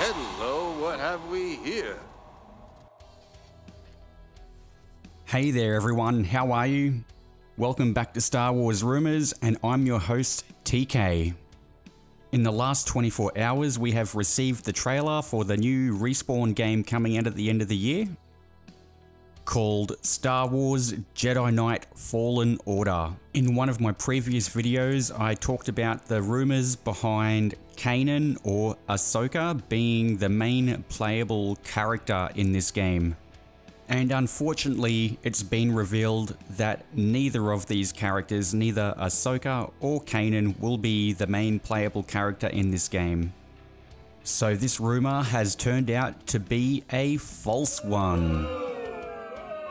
Hello, what have we here? Hey there, everyone. How are you? Welcome back to Star Wars Rumors, and I'm your host, TK. In the last 24 hours, we have received the trailer for the new Respawn game coming out at the end of the year called Star Wars Jedi Knight Fallen Order. In one of my previous videos, I talked about the rumors behind Kanan or Ahsoka being the main playable character in this game. And unfortunately, it's been revealed that neither of these characters, neither Ahsoka or Kanan, will be the main playable character in this game. So this rumor has turned out to be a false one.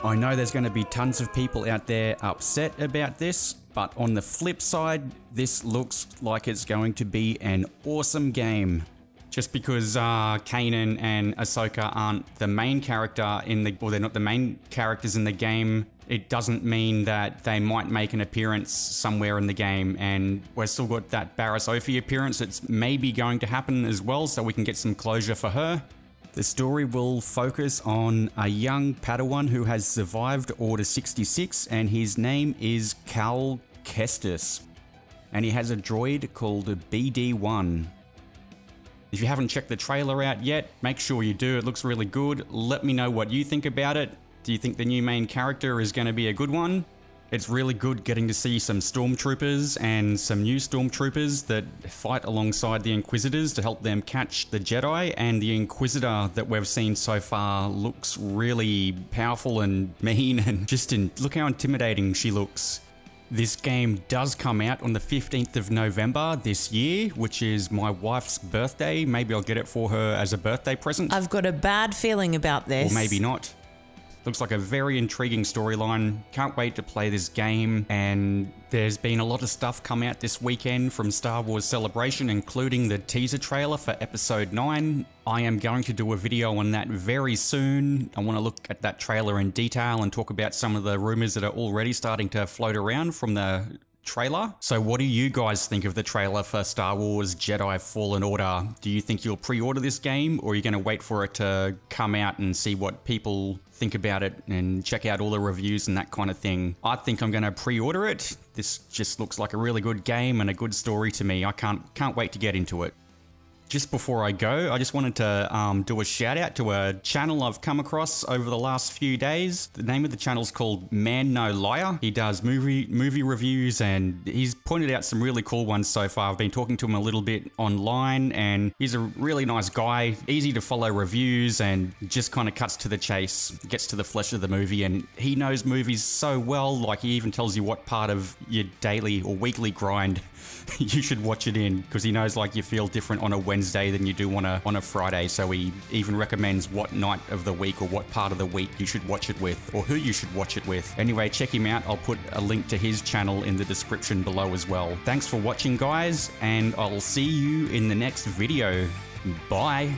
I know there's going to be tons of people out there upset about this, but on the flip side, this looks like it's going to be an awesome game. Just because uh, Kanan and Ahsoka aren't the main character in the, or they're not the main characters in the game, it doesn't mean that they might make an appearance somewhere in the game. And we've still got that Offee appearance that's maybe going to happen as well, so we can get some closure for her. The story will focus on a young Padawan who has survived Order 66 and his name is Cal Kestis. And he has a droid called BD-1. If you haven't checked the trailer out yet, make sure you do. It looks really good. Let me know what you think about it. Do you think the new main character is going to be a good one? It's really good getting to see some stormtroopers and some new stormtroopers that fight alongside the Inquisitors to help them catch the Jedi. And the Inquisitor that we've seen so far looks really powerful and mean, and just in, look how intimidating she looks. This game does come out on the 15th of November this year, which is my wife's birthday. Maybe I'll get it for her as a birthday present. I've got a bad feeling about this. Or maybe not. Looks like a very intriguing storyline. Can't wait to play this game. And there's been a lot of stuff come out this weekend from Star Wars Celebration, including the teaser trailer for Episode 9. I am going to do a video on that very soon. I want to look at that trailer in detail and talk about some of the rumors that are already starting to float around from the trailer. So what do you guys think of the trailer for Star Wars Jedi Fallen Order? Do you think you'll pre-order this game or are you going to wait for it to come out and see what people think about it and check out all the reviews and that kind of thing? I think I'm going to pre-order it. This just looks like a really good game and a good story to me. I can't can't wait to get into it. Just before I go, I just wanted to um, do a shout out to a channel I've come across over the last few days. The name of the channel is called ManKnowLiya. He does movie movie reviews and he's pointed out some really cool ones so far. I've been talking to him a little bit online and he's a really nice guy, easy to follow reviews and just kind of cuts to the chase, gets to the flesh of the movie and he knows movies so well, like he even tells you what part of your daily or weekly grind you should watch it in because he knows like you feel different on a Wednesday than you do on a on a Friday. So he even recommends what night of the week or what part of the week you should watch it with or who you should watch it with. Anyway, check him out. I'll put a link to his channel in the description below as well. Thanks for watching guys and I'll see you in the next video. Bye.